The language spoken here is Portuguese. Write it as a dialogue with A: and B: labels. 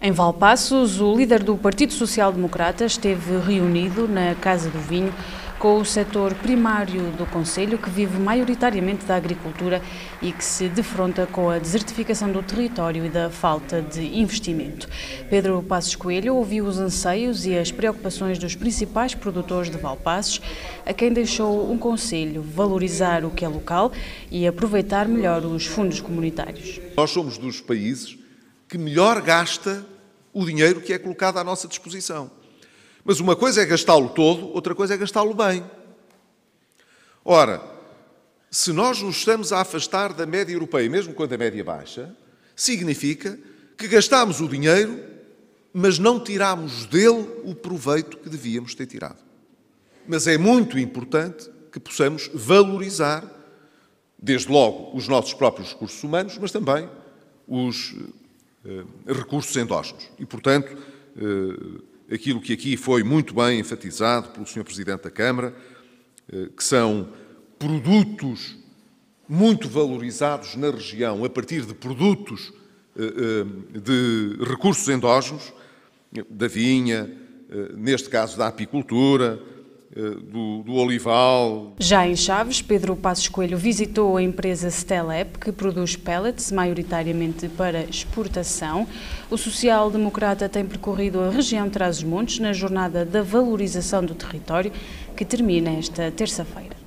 A: Em Valpassos, o líder do Partido Social Democrata esteve reunido na Casa do Vinho com o setor primário do Conselho, que vive maioritariamente da agricultura e que se defronta com a desertificação do território e da falta de investimento. Pedro Passos Coelho ouviu os anseios e as preocupações dos principais produtores de Valpassos, a quem deixou um conselho valorizar o que é local e aproveitar melhor os fundos comunitários.
B: Nós somos dos países que melhor gasta o dinheiro que é colocado à nossa disposição. Mas uma coisa é gastá-lo todo, outra coisa é gastá-lo bem. Ora, se nós nos estamos a afastar da média europeia, mesmo quando a média baixa, significa que gastamos o dinheiro, mas não tiramos dele o proveito que devíamos ter tirado. Mas é muito importante que possamos valorizar, desde logo, os nossos próprios recursos humanos, mas também os recursos endógenos. E, portanto, eh, aquilo que aqui foi muito bem enfatizado pelo Sr. Presidente da Câmara, eh, que são produtos muito valorizados na região a partir de produtos de recursos endógenos, da vinha, neste caso da apicultura, eh, do, do, olival.
A: Já em Chaves, Pedro Passos Coelho visitou a empresa Stelep, que produz pellets, maioritariamente para exportação. O social-democrata tem percorrido a região de Trás-os-Montes na jornada da valorização do território, que termina esta terça-feira.